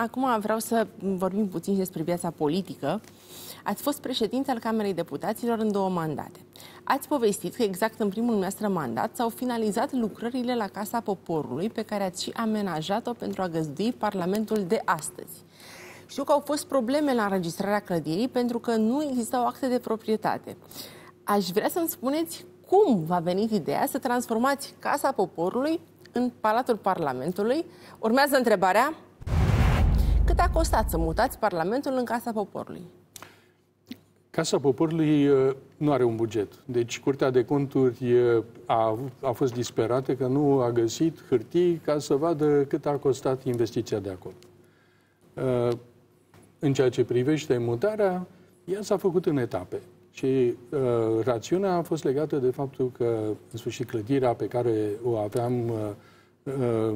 Acum vreau să vorbim puțin despre viața politică. Ați fost președinte al Camerei Deputaților în două mandate. Ați povestit că exact în primul nostru mandat s-au finalizat lucrările la Casa Poporului pe care ați și amenajat-o pentru a găzdui Parlamentul de astăzi. Știu că au fost probleme la înregistrarea clădirii pentru că nu existau acte de proprietate. Aș vrea să-mi spuneți cum v-a venit ideea să transformați Casa Poporului în Palatul Parlamentului. Urmează întrebarea. Cât a costat să mutați Parlamentul în Casa Poporului? Casa Poporului uh, nu are un buget. Deci Curtea de Conturi uh, a, a fost disperată că nu a găsit hârtii ca să vadă cât a costat investiția de acolo. Uh, în ceea ce privește mutarea, ea s-a făcut în etape. Și uh, rațiunea a fost legată de faptul că, în sfârșit, clădirea pe care o aveam uh,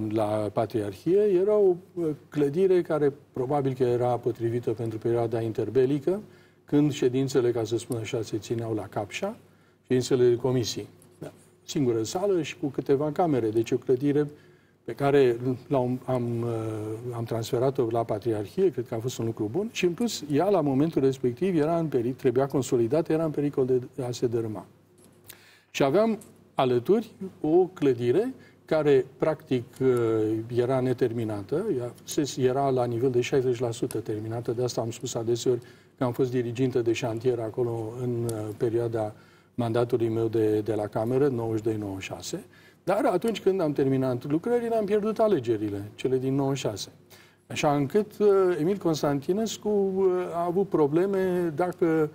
la Patriarhie era o clădire care probabil că era potrivită pentru perioada interbelică, când ședințele, ca să spun așa, se țineau la Capșa, ședințele de comisii. Da. Singură sală și cu câteva camere. Deci o clădire pe care am, am, uh, am transferat-o la Patriarhie, cred că a fost un lucru bun, și în plus ea la momentul respectiv era în pericol, trebuia consolidată, era în pericol de a se dărâma. Și aveam alături o clădire care practic uh, era neterminată, era la nivel de 60% terminată, de asta am spus adeseori că am fost dirigintă de șantier acolo în uh, perioada mandatului meu de, de la cameră, 92-96, dar atunci când am terminat lucrările, am pierdut alegerile, cele din 96. Așa încât uh, Emil Constantinescu uh, a avut probleme dacă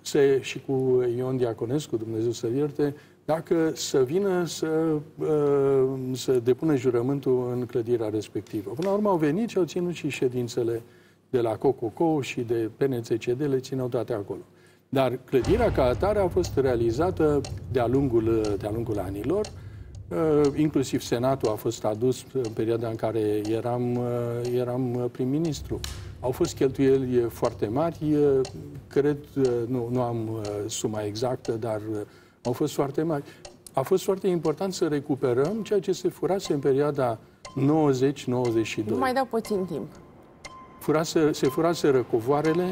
se, și cu Ion Diaconescu, Dumnezeu să ierte, dacă să vină să, uh, să depună jurământul în clădirea respectivă. Până la urmă au venit și au ținut și ședințele de la COCOCO și de PNCCD, le țineau toate acolo. Dar clădirea ca atare a fost realizată de-a lungul, de lungul anilor, Uh, inclusiv Senatul a fost adus în perioada în care eram, uh, eram prim-ministru. Au fost cheltuieli foarte mari, uh, cred, nu, nu am suma exactă, dar au fost foarte mari. A fost foarte important să recuperăm ceea ce se furase în perioada 90-92. Nu mai dau puțin timp. Furase, se furaseră covoarele,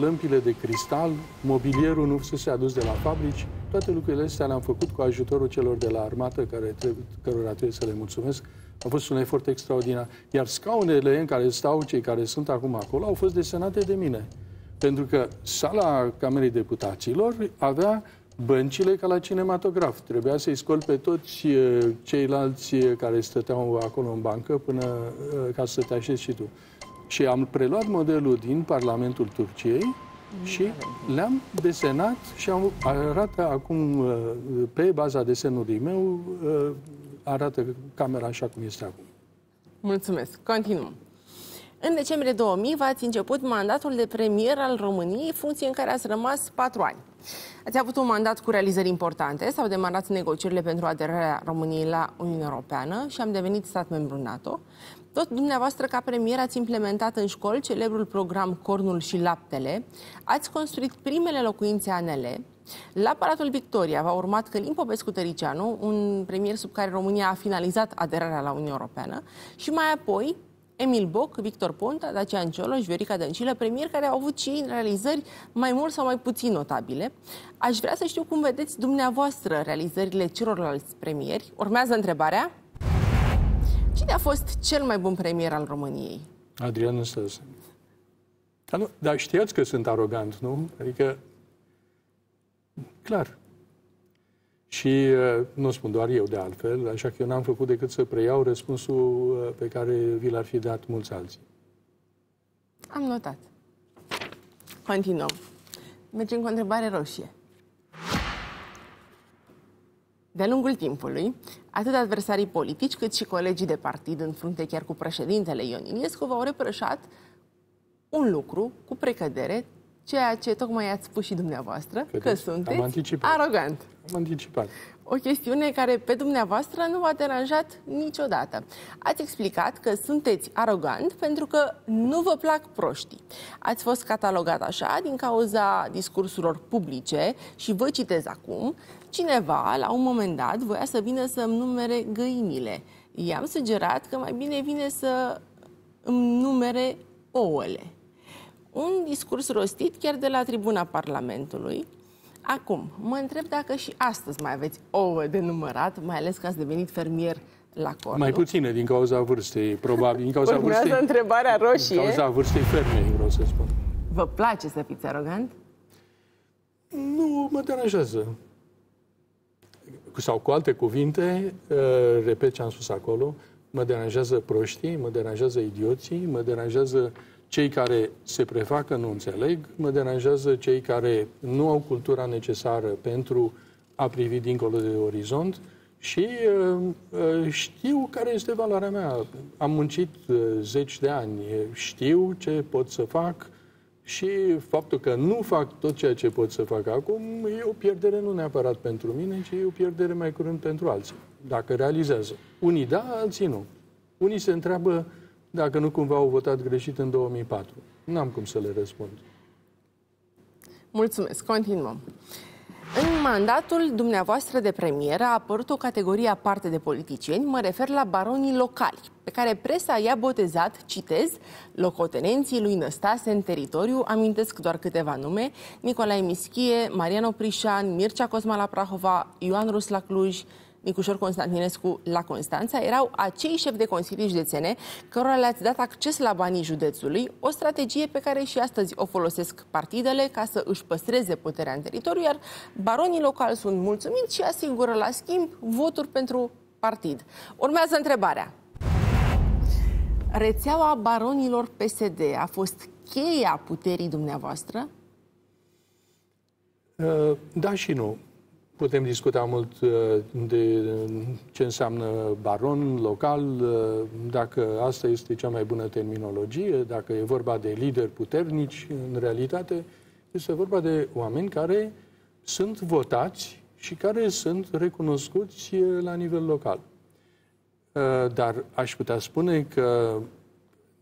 lămpile de cristal, mobilierul nu fusese adus de la fabrici, toate lucrurile astea le-am făcut cu ajutorul celor de la armată, care trebuie, cărora trebuie să le mulțumesc. A fost un efort extraordinar. Iar scaunele în care stau cei care sunt acum acolo au fost desenate de mine. Pentru că sala Camerei Deputaților avea băncile ca la cinematograf. Trebuia să-i scol pe toți ceilalți care stăteau acolo în bancă până ca să te așezi și tu. Și am preluat modelul din Parlamentul Turciei, și le-am desenat și am, arată acum, uh, pe baza desenului meu, uh, arată camera așa cum este acum. Mulțumesc. Continuăm. În decembrie 2000 v-ați început mandatul de premier al României, funcție în care ați rămas patru ani. Ați avut un mandat cu realizări importante, s-au demarat negocierile pentru aderarea României la Uniunea Europeană și am devenit stat membru NATO. Tot dumneavoastră, ca premier, ați implementat în școli celebrul program Cornul și Laptele, ați construit primele locuințe ANL, la Palatul Victoria v-a urmat Călim Popescu Tăricianu, un premier sub care România a finalizat aderarea la Uniunea Europeană, și mai apoi Emil Boc, Victor Ponta, Dacian Cioloș, Viorica Dăncilă, premier care au avut și realizări mai mult sau mai puțin notabile. Aș vrea să știu cum vedeți dumneavoastră realizările celorlalți premieri. Urmează întrebarea. Cine a fost cel mai bun premier al României? Adrian Năstase. Dar, dar știați că sunt arogant, nu? Adică, clar. Și uh, nu spun doar eu de altfel, așa că eu n-am făcut decât să preiau răspunsul uh, pe care vi l-ar fi dat mulți alții. Am notat. Continuăm. Mergem cu o întrebare roșie. De-a lungul timpului, atât adversarii politici cât și colegii de partid în frunte chiar cu președintele Ion Iliescu v-au reproșat un lucru cu precădere, ceea ce tocmai ați spus și dumneavoastră, Credeți? că sunteți Am anticipat. arogant. Am anticipat. O chestiune care pe dumneavoastră nu v-a deranjat niciodată. Ați explicat că sunteți arogant pentru că nu vă plac proștii. Ați fost catalogat așa din cauza discursurilor publice și vă citez acum, cineva, la un moment dat, voia să vină să-mi numere găinile. I-am sugerat că mai bine vine să îmi numere ouăle. Un discurs rostit chiar de la tribuna Parlamentului. Acum, mă întreb dacă și astăzi mai aveți ouă de numărat, mai ales că ați devenit fermier la corn. Mai puține din cauza vârstei, probabil. Din cauza Urmează vârstei, întrebarea roșie. din cauza vârstei fermei, vreau să spun. Vă place să fiți arogant? Nu mă deranjează. Sau cu alte cuvinte, uh, repet ce am spus acolo, mă deranjează proștii, mă deranjează idioții, mă deranjează cei care se prefac că nu înțeleg, mă deranjează cei care nu au cultura necesară pentru a privi dincolo de orizont și uh, uh, știu care este valoarea mea. Am muncit uh, zeci de ani, știu ce pot să fac și faptul că nu fac tot ceea ce pot să fac acum e o pierdere nu neapărat pentru mine, ci e o pierdere mai curând pentru alții, dacă realizează. Unii da, alții nu. Unii se întreabă dacă nu cumva au votat greșit în 2004. N-am cum să le răspund. Mulțumesc. Continuăm. În mandatul dumneavoastră de premier a apărut o categorie aparte de politicieni, mă refer la baronii locali, pe care presa i-a botezat, citez, locotenenții lui Năstase în teritoriu, amintesc doar câteva nume, Nicolae Mischie, Mariano Prișan, Mircea Cosma la Prahova, Ioan Rus la Cluj, Nicușor Constantinescu la Constanța erau acei șefi de consilii județene cărora le-ați dat acces la banii județului, o strategie pe care și astăzi o folosesc partidele ca să își păstreze puterea în teritoriu, iar baronii locali sunt mulțumiți și asigură la schimb voturi pentru partid. Urmează întrebarea. Rețeaua baronilor PSD a fost cheia puterii dumneavoastră? Uh, Da și nu. Putem discuta mult uh, de ce înseamnă baron local, uh, dacă asta este cea mai bună terminologie, dacă e vorba de lideri puternici, în realitate este vorba de oameni care sunt votați și care sunt recunoscuți uh, la nivel local. Dar aș putea spune că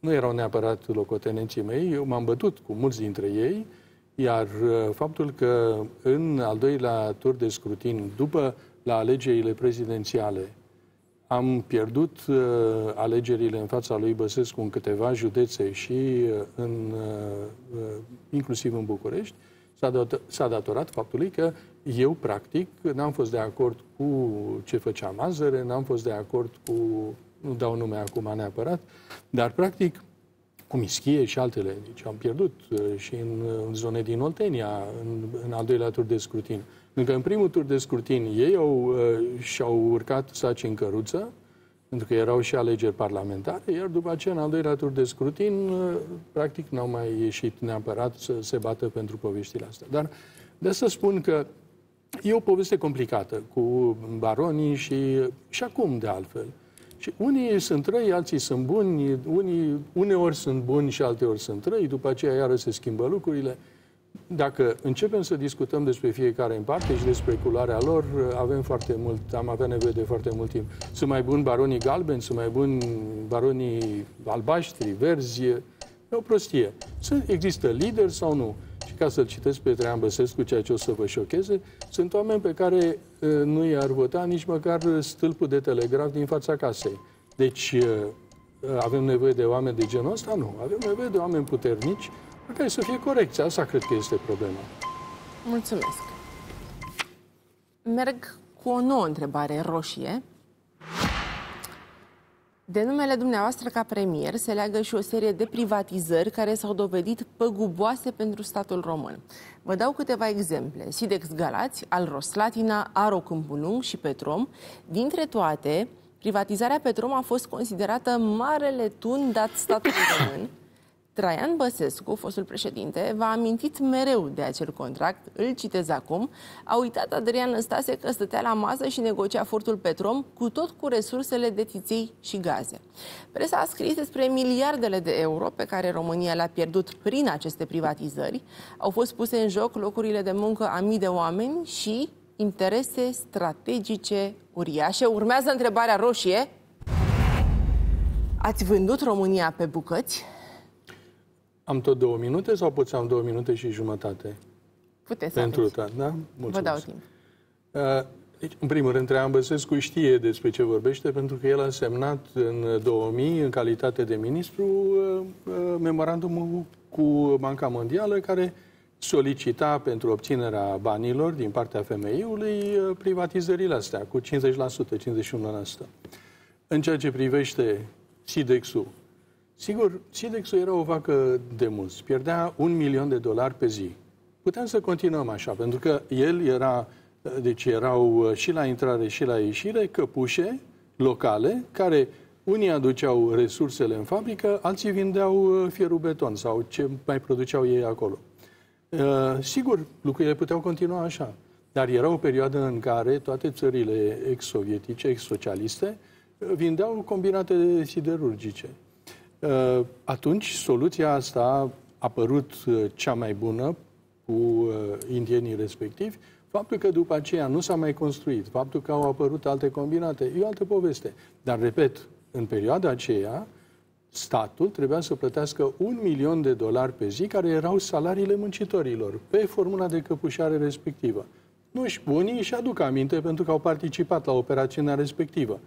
nu erau neapărat locotenenții mei, eu m-am bătut cu mulți dintre ei, iar uh, faptul că în al doilea tur de scrutin, după la alegerile prezidențiale, am pierdut uh, alegerile în fața lui Băsescu în câteva județe și uh, în, uh, uh inclusiv în București, s-a, dat, s-a datorat faptului că eu, practic, n-am fost de acord cu ce făcea Mazăre, n-am fost de acord cu, nu dau nume acum neapărat, dar, practic, cu Mischie și altele. Deci am pierdut uh, și în, uh, în zone din Oltenia, în, în al doilea tur de scrutin. Încă în primul tur de scrutin ei au, uh, și-au urcat saci în căruță, pentru că erau și alegeri parlamentare, iar după aceea, în al doilea tur de scrutin, practic n-au mai ieșit neapărat să se bată pentru poveștile astea. Dar de să spun că e o poveste complicată cu baronii și, și acum, de altfel. Și unii sunt răi, alții sunt buni, unii, uneori sunt buni și alteori sunt răi, după aceea iară se schimbă lucrurile. Dacă începem să discutăm despre fiecare în parte și despre culoarea lor, avem foarte mult, am avea nevoie de foarte mult timp. Sunt mai buni baronii galbeni, sunt mai buni baronii albaștri, verzi, e o prostie. Există lideri sau nu? Și ca să-l citesc pe Traian Băsescu, ceea ce o să vă șocheze, sunt oameni pe care nu i-ar vota nici măcar stâlpul de telegraf din fața casei. Deci avem nevoie de oameni de genul ăsta? Nu. Avem nevoie de oameni puternici care să fie corecți. Asta cred că este problema. Mulțumesc. Merg cu o nouă întrebare roșie. De numele dumneavoastră ca premier se leagă și o serie de privatizări care s-au dovedit păguboase pentru statul român. Vă dau câteva exemple. Sidex Galați, Alroslatina, Aro Câmpulung și Petrom. Dintre toate, privatizarea Petrom a fost considerată marele tun dat statului român Traian Băsescu, fostul președinte, v-a amintit mereu de acel contract, îl citez acum, a uitat Adrian Năstase că stătea la masă și negocia furtul Petrom cu tot cu resursele de țiței și gaze. Presa a scris despre miliardele de euro pe care România le-a pierdut prin aceste privatizări. Au fost puse în joc locurile de muncă a mii de oameni și interese strategice uriașe. Urmează întrebarea roșie. Ați vândut România pe bucăți? Am tot două minute sau pot să am două minute și jumătate? Puteți Pentru aveți. ta, da? Mulțumesc. Vă dau timp. Uh, Deci, în primul rând, Traian Băsescu știe despre ce vorbește, pentru că el a semnat în 2000, în calitate de ministru, uh, uh, memorandumul cu Banca Mondială, care solicita pentru obținerea banilor din partea femeiului uh, privatizările astea cu 50%, 51%. În ceea ce privește SIDEX-ul, sigur, SIDEX-ul era o vacă de mulți, pierdea un milion de dolari pe zi. Puteam să continuăm așa, pentru că el era deci erau uh, și la intrare și la ieșire căpușe locale care unii aduceau resursele în fabrică, alții vindeau uh, fierul beton sau ce mai produceau ei acolo. Uh, sigur, lucrurile puteau continua așa, dar era o perioadă în care toate țările ex-sovietice, ex-socialiste, vindeau combinate siderurgice. Atunci, soluția asta a apărut cea mai bună cu indienii respectivi, Faptul că după aceea nu s-a mai construit, faptul că au apărut alte combinate, e o altă poveste. Dar, repet, în perioada aceea, statul trebuia să plătească un milion de dolari pe zi, care erau salariile muncitorilor, pe formula de căpușare respectivă. Nu și unii își aduc aminte pentru că au participat la operațiunea respectivă.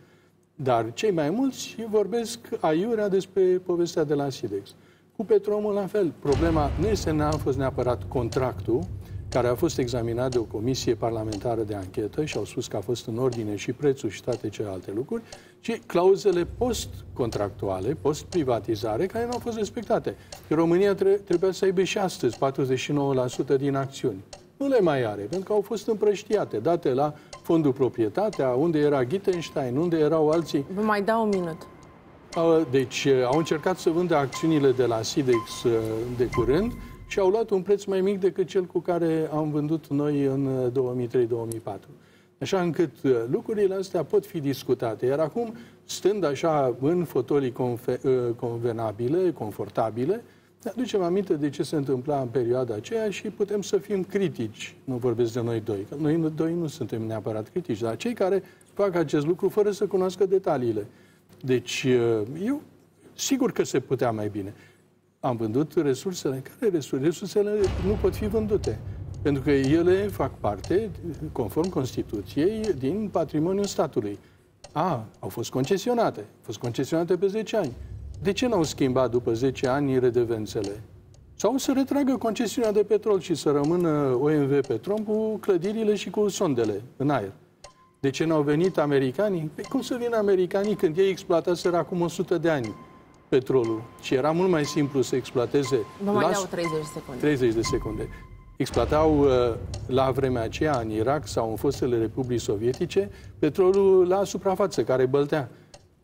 Dar cei mai mulți vorbesc aiurea despre povestea de la Sidex. Cu Petromul la fel. Problema nu este n-a fost neapărat contractul, care a fost examinat de o comisie parlamentară de anchetă și au spus că a fost în ordine și prețul și toate celelalte lucruri, ci clauzele post-contractuale, post-privatizare, care nu au fost respectate. România tre- trebuia să aibă și astăzi 49% din acțiuni. Nu le mai are, pentru că au fost împrăștiate, date la fondul proprietatea, unde era Gittenstein, unde erau alții. Vă mai dau un minut. Deci au încercat să vândă acțiunile de la Sidex uh, de curând, și au luat un preț mai mic decât cel cu care am vândut noi în 2003-2004. Uh, așa încât uh, lucrurile astea pot fi discutate. Iar acum, stând așa în fotolii uh, convenabile, confortabile, ne aducem aminte de ce se întâmpla în perioada aceea și putem să fim critici. Nu vorbesc de noi doi, că noi doi nu suntem neapărat critici, dar cei care fac acest lucru fără să cunoască detaliile. Deci, eu, sigur că se putea mai bine am vândut resursele. Care resurse? Resursele nu pot fi vândute. Pentru că ele fac parte, conform Constituției, din patrimoniul statului. A, au fost concesionate. Au fost concesionate pe 10 ani. De ce n-au schimbat după 10 ani redevențele? Sau să retragă concesiunea de petrol și să rămână OMV Petrom cu clădirile și cu sondele în aer. De ce n-au venit americanii? Păi cum să vină americanii când ei exploataseră acum 100 de ani? petrolul și era mult mai simplu să exploateze... Vă mai dau 30 de secunde. 30 de secunde. Exploatau uh, la vremea aceea în Irak sau în fostele republici sovietice petrolul la suprafață, care băltea.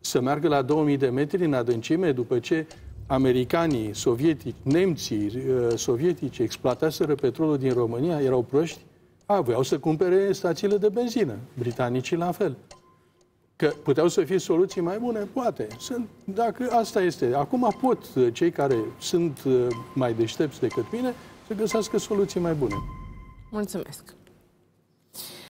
Să meargă la 2000 de metri în adâncime după ce americanii, sovietici, nemții uh, sovietici exploataseră petrolul din România, erau proști? A, voiau să cumpere stațiile de benzină. Britanicii la fel. Că puteau să fie soluții mai bune? Poate. Sunt, dacă asta este. Acum pot uh, cei care sunt uh, mai deștepți decât mine să găsească soluții mai bune. Mulțumesc.